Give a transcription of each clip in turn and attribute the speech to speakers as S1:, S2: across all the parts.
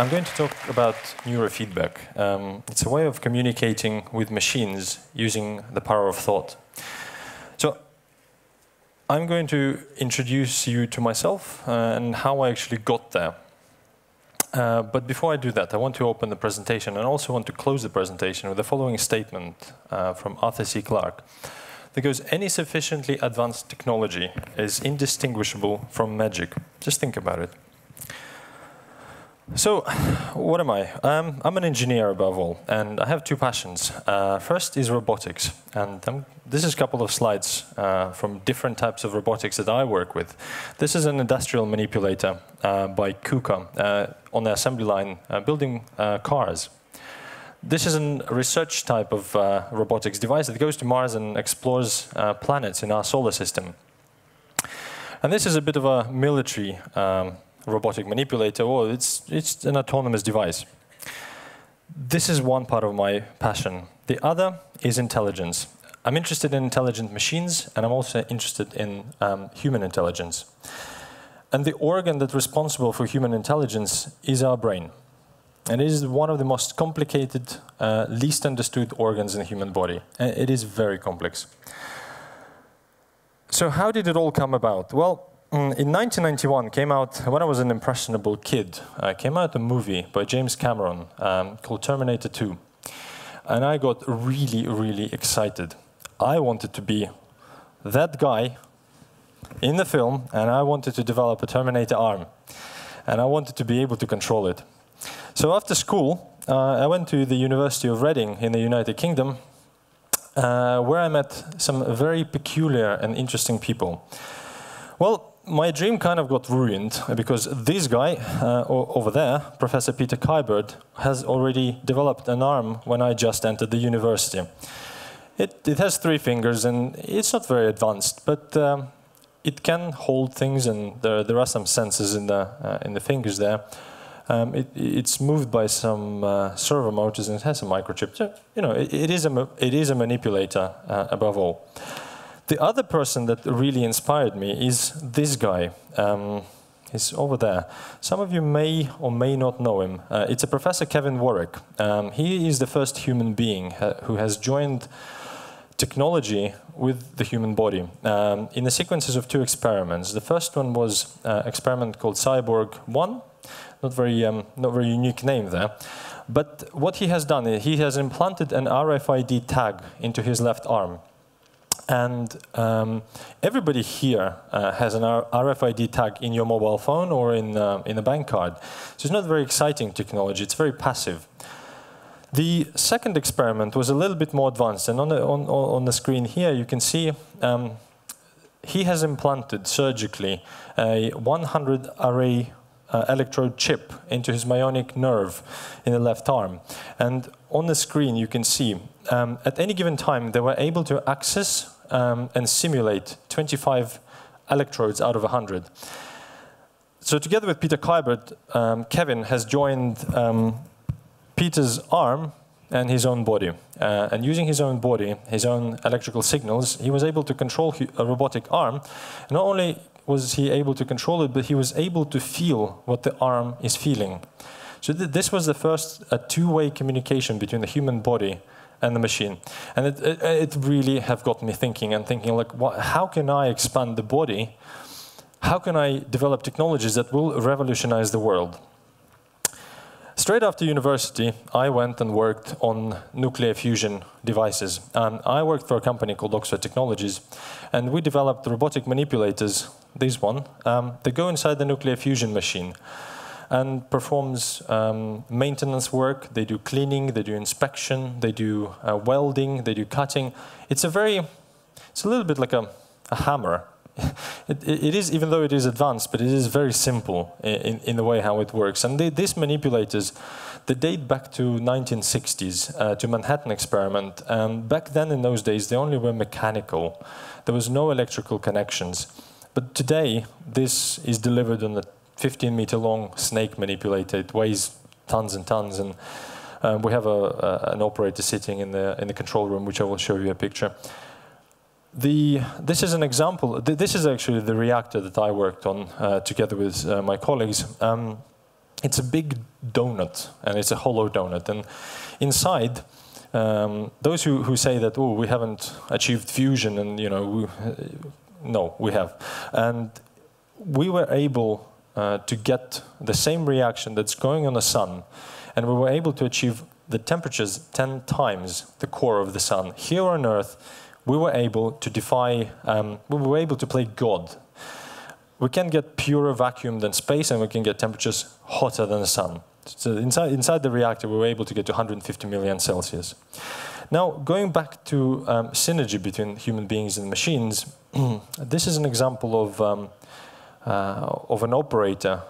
S1: I'm going to talk about neurofeedback. Um, it's a way of communicating with machines using the power of thought. So, I'm going to introduce you to myself uh, and how I actually got there. Uh, but before I do that, I want to open the presentation and also want to close the presentation with the following statement uh, from Arthur C. Clarke that goes, any sufficiently advanced technology is indistinguishable from magic. Just think about it. So, what am I? Um, I'm an engineer above all, and I have two passions. Uh, first is robotics, and um, this is a couple of slides uh, from different types of robotics that I work with. This is an industrial manipulator uh, by KUKA uh, on the assembly line uh, building uh, cars. This is a research type of robotics device that goes to Mars and explores planets in our solar system. And this is a bit of a military um, robotic manipulator, or it's, it's an autonomous device. This is one part of my passion. The other is intelligence. I'm interested in intelligent machines, and I'm also interested in um, human intelligence. And the organ that's responsible for human intelligence is our brain. And it is one of the most complicated, uh, least understood organs in the human body. And it is very complex. So how did it all come about? Well, in 1991 came out, when I was an impressionable kid, uh, came out a movie by James Cameron um, called Terminator 2. And I got really, really excited. I wanted to be that guy in the film, and I wanted to develop a Terminator arm. And I wanted to be able to control it. So after school, uh, I went to the University of Reading in the United Kingdom, uh, where I met some very peculiar and interesting people. Well, my dream kind of got ruined because this guy uh, over there, Professor Peter Kyberd, has already developed an arm when I just entered the university. It, it has three fingers and it's not very advanced, but um, it can hold things and there, there are some sensors in the, uh, in the fingers there. Um, it, it's moved by some uh, servo motors and it has a microchip. So, you know, it, it, is, a, it is a manipulator uh, above all. The other person that really inspired me is this guy. Um, he's over there. Some of you may or may not know him. Uh, it's a Professor Kevin Warwick. Um, he is the first human being uh, who has joined technology with the human body um, in the sequences of two experiments. The first one was an uh, experiment called Cyborg 1, not very, um, not very unique name there. But what he has done, is he has implanted an RFID tag into his left arm. And um, everybody here uh, has an RFID tag in your mobile phone or in, uh, in a bank card. So it's not very exciting technology, it's very passive. The second experiment was a little bit more advanced, and on the, on, on the screen here you can see um, he has implanted surgically a 100 array uh, electrode chip into his median nerve in the left arm. And on the screen you can see um, at any given time they were able to access um, and simulate 25 electrodes out of 100. So together with Peter Kyberd, um, Kevin has joined um, Peter's arm and his own body. Uh, and using his own body, his own electrical signals, he was able to control a robotic arm. Not only was he able to control it, but he was able to feel what the arm is feeling. So th this was the first two-way communication between the human body and the machine. And it, it, it really have got me thinking and thinking like, what, how can I expand the body? How can I develop technologies that will revolutionize the world? Straight after university, I went and worked on nuclear fusion devices. And I worked for a company called Oxford Technologies, and we developed robotic manipulators, this one, um, they go inside the nuclear fusion machine and performs um, maintenance work. They do cleaning, they do inspection, they do uh, welding, they do cutting. It's a very, it's a little bit like a, a hammer. it, it is, even though it is advanced, but it is very simple in, in the way how it works. And these manipulators, they date back to 1960s, uh, to Manhattan experiment. And back then, in those days, they only were mechanical. There was no electrical connections. But today, this is delivered on the 15 meter long snake manipulated, weighs tons and tons. And um, we have a, an operator sitting in the, in the control room, which I will show you a picture. The, this is an example. Th this is actually the reactor that I worked on uh, together with uh, my colleagues. Um, it's a big donut, and it's a hollow donut. And inside, um, those who, who say that, oh, we haven't achieved fusion, and you know, we, uh, no, we have. And we were able uh, to get the same reaction that's going on the sun, and we were able to achieve the temperatures 10 times the core of the sun. Here on Earth, we were able to defy, um, we were able to play God. We can get purer vacuum than space, and we can get temperatures hotter than the sun. So inside, inside the reactor, we were able to get to 150 million Celsius. Now, going back to um, synergy between human beings and machines, this is an example of, um, of an operator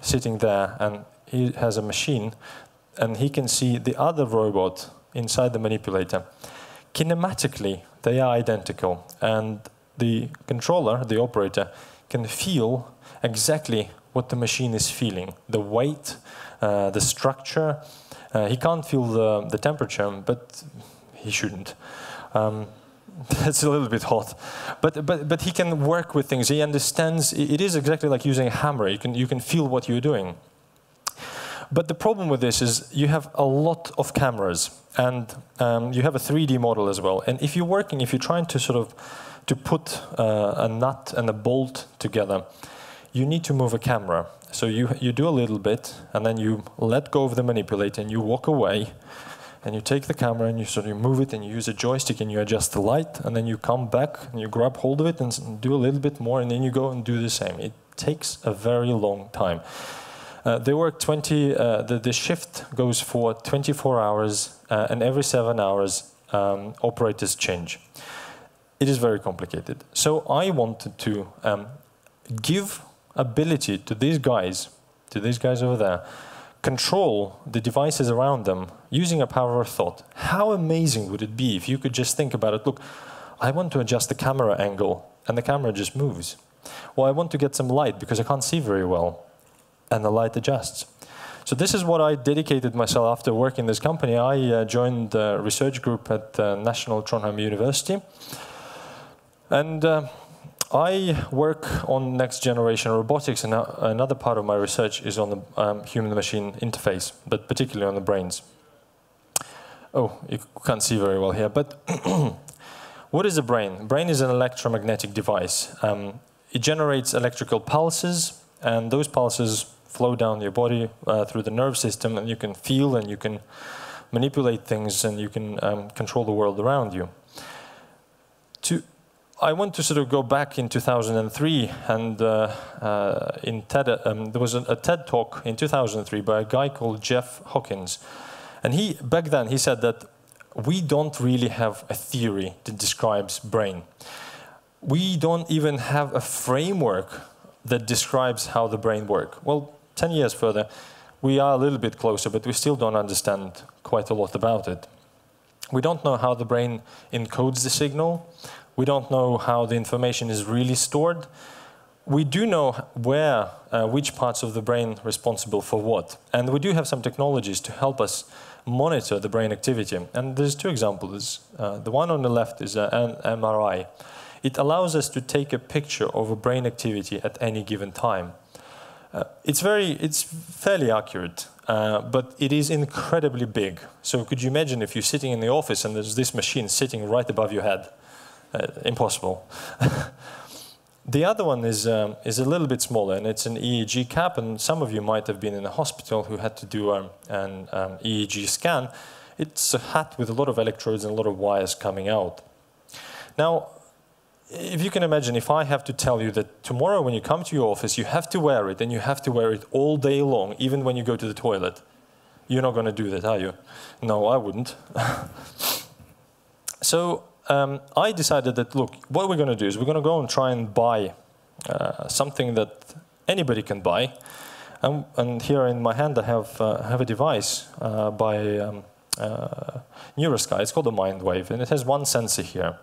S1: sitting there, and he has a machine, and he can see the other robot inside the manipulator. Kinematically, they are identical, and the controller, the operator, can feel exactly what the machine is feeling the weight, uh, the structure. Uh, he can't feel the, the temperature, but he shouldn't. Um, it's a little bit hot, but but but he can work with things. He understands. It is exactly like using a hammer. You can you can feel what you're doing. But the problem with this is you have a lot of cameras, and um, you have a 3D model as well. And if you're working, if you're trying to sort of to put uh, a nut and a bolt together, you need to move a camera. So you, you do a little bit, and then you let go of the manipulator, and you walk away, and you take the camera, and you sort of move it, and you use a joystick, and you adjust the light, and then you come back, and you grab hold of it, and do a little bit more, and then you go and do the same. It takes a very long time. Uh, they work 20, uh, the, the shift goes for 24 hours, uh, and every seven hours, um, operators change. It is very complicated. So I wanted to um, give ability to these guys, to these guys over there, control the devices around them using a power of thought. How amazing would it be if you could just think about it? Look, I want to adjust the camera angle, and the camera just moves. Well, I want to get some light because I can't see very well, and the light adjusts. So this is what I dedicated myself after working in this company. I uh, joined the research group at uh, National Trondheim University, and. Uh, I work on next generation robotics, and another part of my research is on the um, human machine interface, but particularly on the brains. Oh, you can't see very well here, but what is a brain? Brain is an electromagnetic device. Um, it generates electrical pulses, and those pulses flow down your body uh, through the nerve system, and you can feel and you can manipulate things and you can um, control the world around you. To I want to sort of go back in 2003, and uh, uh, in TED, um, there was a, a, TED talk in 2003 by a guy called Jeff Hawkins, and he back then he said that we don't really have a theory that describes brain. We don't even have a framework that describes how the brain works. Well, 10 years further, we are a little bit closer, but we still don't understand quite a lot about it. We don't know how the brain encodes the signal. We don't know how the information is really stored. We do know where, uh, which parts of the brain responsible for what. And we do have some technologies to help us monitor the brain activity. And there's two examples. Uh, the one on the left is an MRI. It allows us to take a picture of a brain activity at any given time. Uh, it's very, it's fairly accurate, uh, but it is incredibly big. So could you imagine if you're sitting in the office and there's this machine sitting right above your head? Uh, impossible. the other one is, um, is a little bit smaller, and it's an EEG cap, and some of you might have been in a hospital who had to do um, an um, EEG scan. It's a hat with a lot of electrodes and a lot of wires coming out. Now, if you can imagine, if I have to tell you that tomorrow when you come to your office, you have to wear it, and you have to wear it all day long, even when you go to the toilet, you're not going to do that, are you? No, I wouldn't. so um, I decided that, look, what we're going to do is we're going to go and try and buy uh, something that anybody can buy. And here in my hand, I have, uh, have a device uh, by um, uh, NeuroSky. It's called a MindWave, and it has one sensor here.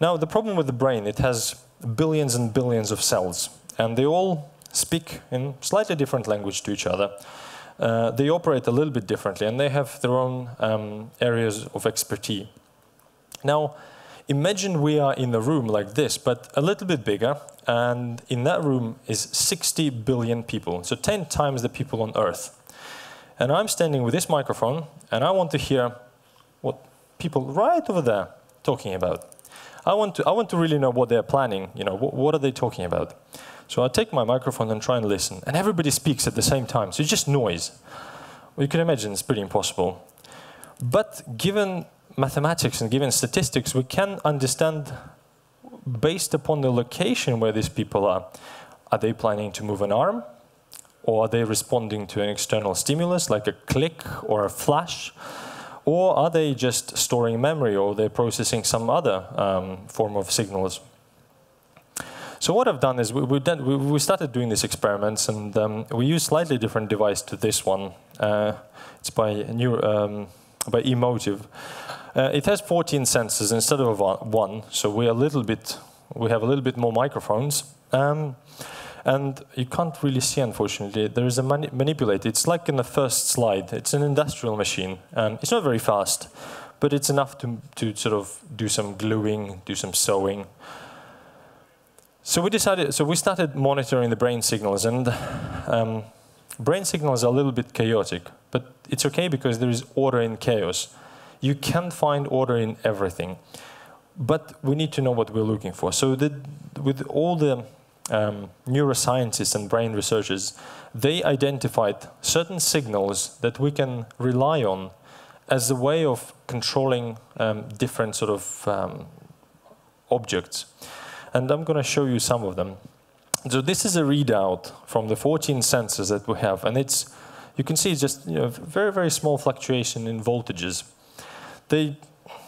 S1: Now, the problem with the brain, it has billions and billions of cells, and they all speak in slightly different language to each other. Uh, they operate a little bit differently, and they have their own um, areas of expertise. Now, imagine we are in a room like this, but a little bit bigger, and in that room is 60 billion people, so 10 times the people on Earth. And I'm standing with this microphone, and I want to hear what people right over there talking about. I want to, I want to really know what they're planning. You know, what, what are they talking about? So I take my microphone and try and listen, and everybody speaks at the same time. So it's just noise. Well, you can imagine it's pretty impossible. But given mathematics and given statistics, we can understand based upon the location where these people are. Are they planning to move an arm? Or are they responding to an external stimulus like a click or a flash? Or are they just storing memory or they're processing some other um, form of signals? So what I've done is we, we, done, we, we started doing these experiments and um, we use slightly different device to this one. Uh, it's by, new, um, by Emotiv. Uh, it has 14 sensors instead of one, so we a little bit, we have a little bit more microphones. Um, and you can't really see, unfortunately. There is a mani manipulator. It's like in the first slide. It's an industrial machine. Um, it's not very fast, but it's enough to, to sort of do some gluing, do some sewing. So we decided. So we started monitoring the brain signals, and um, brain signals are a little bit chaotic, but it's okay because there is order in chaos. You can find order in everything, but we need to know what we're looking for. So the, with all the um, neuroscientists and brain researchers, they identified certain signals that we can rely on as a way of controlling um, different sort of um, objects. And I'm going to show you some of them. So this is a readout from the 14 sensors that we have, and it's you can see it's just you know, very very small fluctuation in voltages. They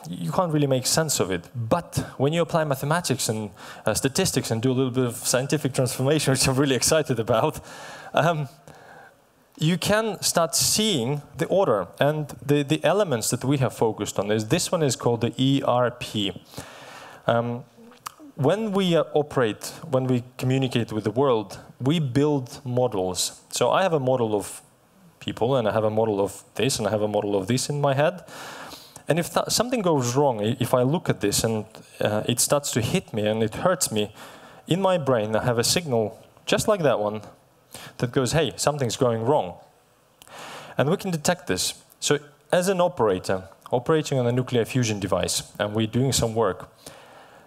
S1: you can't really make sense of it. But when you apply mathematics and uh, statistics and do a little bit of scientific transformation, which I'm really excited about, um, you can start seeing the order and the, the elements that we have focused on. Is this one is called the ERP. Um, when we uh, operate, when we communicate with the world, we build models. So I have a model of people, and I have a model of this, and I have a model of this in my head. And if something goes wrong, if I look at this and uh, it starts to hit me and it hurts me, in my brain I have a signal just like that one that goes, hey, something's going wrong. And we can detect this. So as an operator, operating on a nuclear fusion device, and we're doing some work,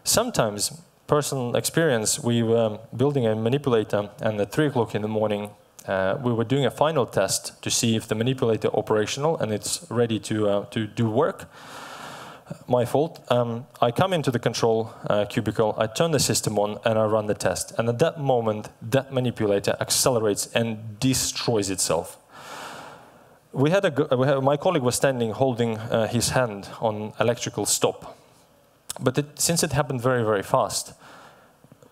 S1: sometimes personal experience, we were building a manipulator and at 3 o'clock in the morning, uh, we were doing a final test to see if the manipulator operational and it's ready to, uh, to do work. My fault. Um, I come into the control uh, cubicle, I turn the system on, and I run the test. And at that moment, that manipulator accelerates and destroys itself. We had a, we had, my colleague was standing holding uh, his hand on electrical stop. But it, since it happened very, very fast,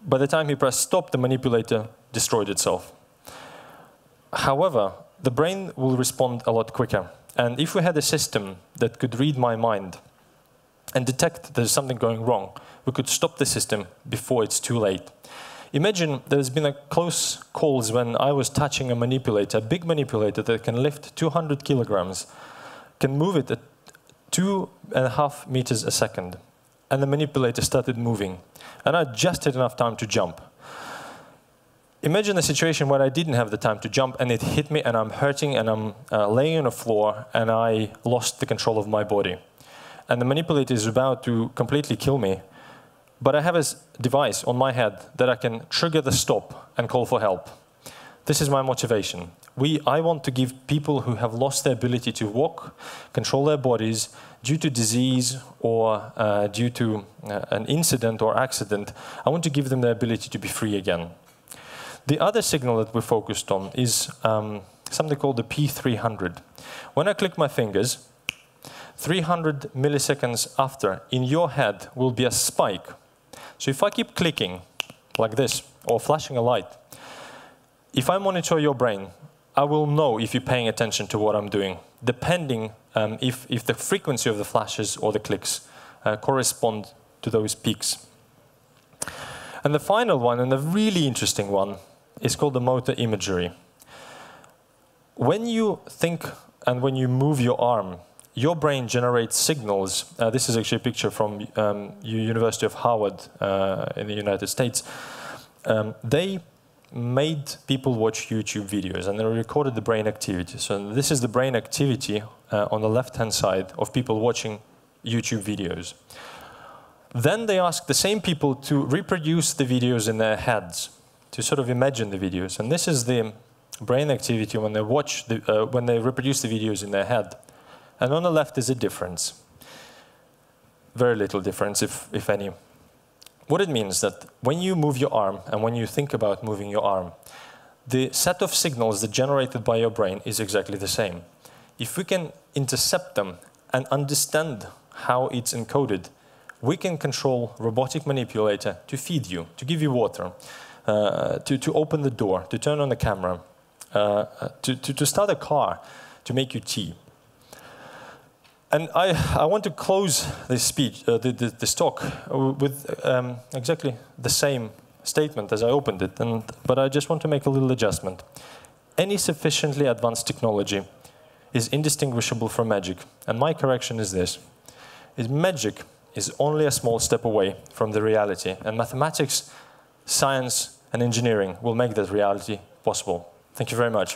S1: by the time he pressed stop, the manipulator destroyed itself. However, the brain will respond a lot quicker. And if we had a system that could read my mind and detect there's something going wrong, we could stop the system before it's too late. Imagine there's been a close calls when I was touching a manipulator, a big manipulator that can lift 200 kilograms, can move it at two and a half meters a second. And the manipulator started moving. And I just had enough time to jump. Imagine a situation where I didn't have the time to jump and it hit me and I'm hurting and I'm uh, laying on the floor and I lost the control of my body. And the manipulator is about to completely kill me. But I have a device on my head that I can trigger the stop and call for help. This is my motivation. We, I want to give people who have lost their ability to walk, control their bodies due to disease or uh, due to uh, an incident or accident, I want to give them the ability to be free again. The other signal that we focused on is um, something called the P300. When I click my fingers, 300 milliseconds after, in your head will be a spike. So if I keep clicking like this, or flashing a light, if I monitor your brain, I will know if you're paying attention to what I'm doing, depending um, if, if the frequency of the flashes or the clicks uh, correspond to those peaks. And the final one, and a really interesting one, is called the motor imagery. When you think and when you move your arm, your brain generates signals. Uh, this is actually a picture from um, University of Howard uh, in the United States. um, they made people watch YouTube videos and they recorded the brain activity. So this is the brain activity uh, on the left-hand side of people watching YouTube videos. Then they asked the same people to reproduce the videos in their heads, to sort of imagine the videos. And this is the brain activity when they watch, the, uh, when they reproduce the videos in their head. And on the left is a difference. Very little difference, if, if any. What it means that when you move your arm and when you think about moving your arm, the set of signals that generated by your brain is exactly the same. If we can intercept them and understand how it's encoded, we can control robotic manipulator to feed you, to give you water, uh, to, to open the door, to turn on the camera, uh, to, to, to start a car, to make you tea. And I, I want to close this speech, uh, the, the, this talk, with um, exactly the same statement as I opened it, and, but I just want to make a little adjustment. Any sufficiently advanced technology is indistinguishable from magic, and my correction is this. Is magic is only a small step away from the reality, and mathematics, science, and engineering will make that reality possible. Thank you very much.